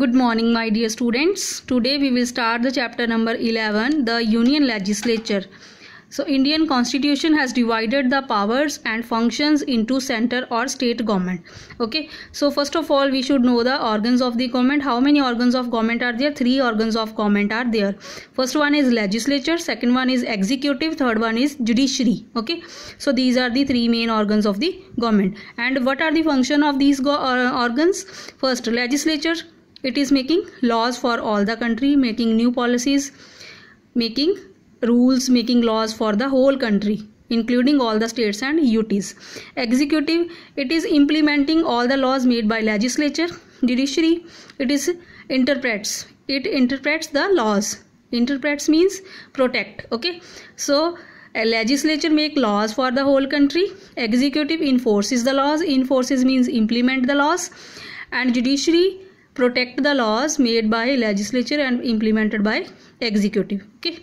Good morning, my dear students. Today we will start the chapter number 11, the Union Legislature. So, Indian Constitution has divided the powers and functions into center or state government. Okay. So, first of all, we should know the organs of the government. How many organs of government are there? Three organs of government are there. First one is legislature, second one is executive, third one is judiciary. Okay. So, these are the three main organs of the government. And what are the function of these uh, organs? First, legislature it is making laws for all the country making new policies making rules making laws for the whole country including all the states and UTs. Executive it is implementing all the laws made by legislature judiciary. It is interprets it interprets the laws. Interprets means protect okay? So a legislature make laws for the whole country. Executive enforces the laws. Enforces means implement the laws. And judiciary protect the laws made by legislature and implemented by executive okay?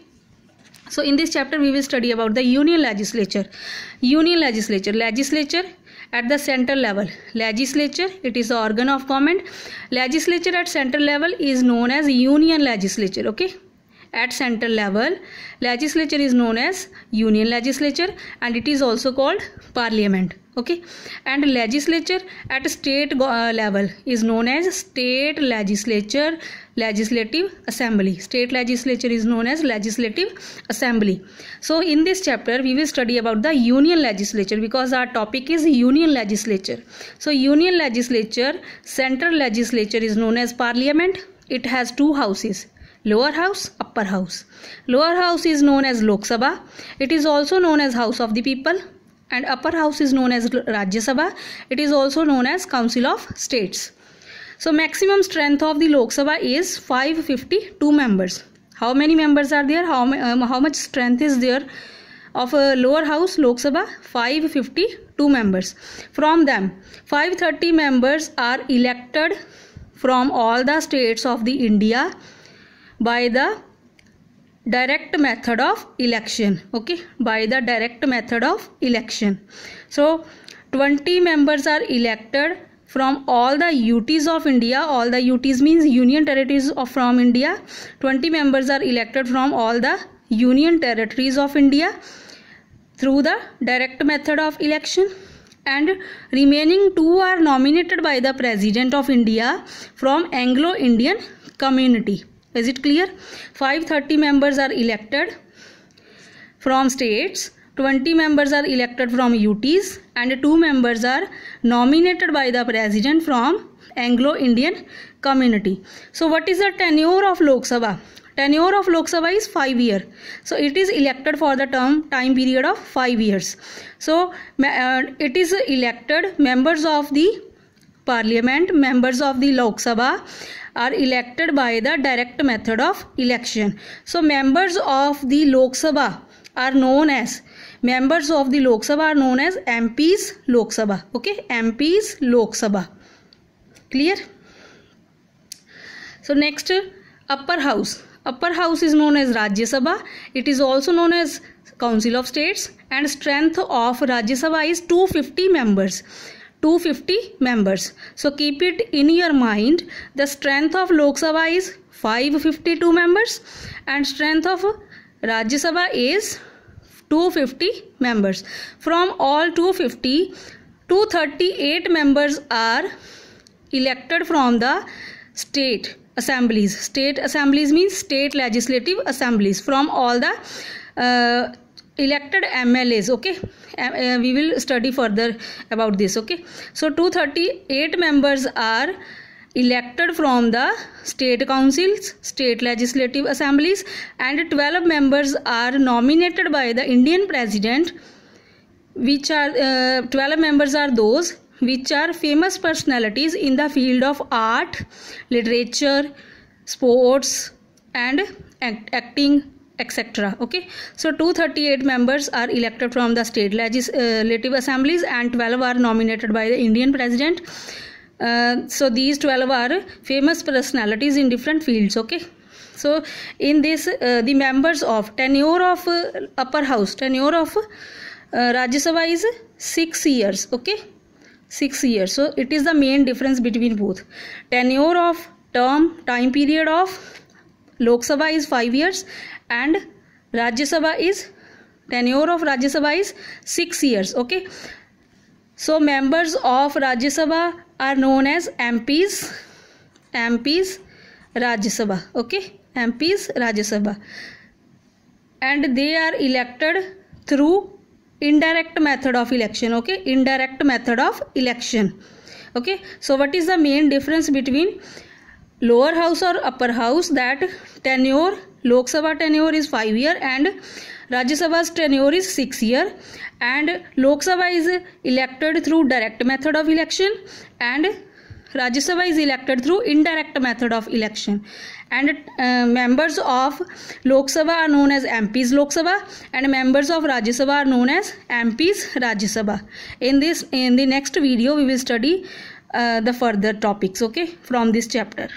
So in this chapter we will study about the union legislature. Union legislature legislature at the central level. Legislature it is organ of government. Legislature at central level is known as union legislature okay at central level legislature is known as union legislature and it is also called parliament okay? And legislature at state uh, level is known as state legislature legislative assembly. State legislature is known as legislative assembly. So in this chapter we will study about the union legislature because our topic is union legislature. So union legislature central legislature is known as parliament. It has two houses lower house upper house lower house is known as lok sabha it is also known as house of the people and upper house is known as Rajya Sabha. It is also known as Council of States. So maximum strength of the Lok Sabha is 552 members. How many members are there? How, um, how much strength is there of a lower house Lok Sabha? 552 members. From them, 530 members are elected from all the states of the India by the direct method of election. Okay? By the direct method of election. So 20 members are elected from all the UTs of India. All the UTs means union territories of from India. 20 members are elected from all the union territories of India through the direct method of election. And remaining two are nominated by the president of India from Anglo-Indian community is it clear 530 members are elected from states 20 members are elected from UTs and 2 members are nominated by the president from Anglo-Indian community. So what is the tenure of Lok Sabha? Tenure of Lok Sabha is 5 year. So it is elected for the term time period of 5 years. So uh, it is elected members of the parliament, members of the Lok Sabha are elected by the direct method of election. So members of the Lok Sabha are known as members of the Lok Sabha are known as MPs Lok Sabha. Okay, MPs Lok Sabha. Clear? So next upper house. Upper house is known as Rajya Sabha. It is also known as Council of States and strength of Rajya Sabha is 250 members. 250 members. So keep it in your mind. The strength of Lok Sabha is 552 members and strength of Rajya Sabha is 250 members. From all 250, 238 members are elected from the state assemblies. State assemblies means state legislative assemblies from all the uh, elected MLAs. Okay uh, we will study further about this okay so 238 members are elected from the state councils state legislative assemblies and 12 members are nominated by the indian president which are uh, 12 members are those which are famous personalities in the field of art literature sports and act acting etc. Okay? So 238 members are elected from the state legislative assemblies and 12 are nominated by the indian president. Uh, so these 12 are famous personalities in different fields okay? So in this uh, the members of tenure of uh, upper house tenure of uh, rajya sabha is 6 years okay? 6 years. So it is the main difference between both. Tenure of term time period of lok sabha is 5 years and rajya sabha is tenure of rajya sabha is 6 years okay? So members of rajya sabha are known as mps mps rajya sabha okay? Mps rajya sabha. And they are elected through indirect method of election okay? Indirect method of election okay? So what is the main difference between lower house or upper house that tenure lok sabha tenure is 5 year and rajya sabha's tenure is 6 year and lok sabha is elected through direct method of election and Rajya Sabha is elected through indirect method of election and uh, members of Lok Sabha are known as MPs Lok Sabha and members of Rajya Sabha are known as MPs Rajya Sabha. In this in the next video we will study uh, the further topics okay from this chapter.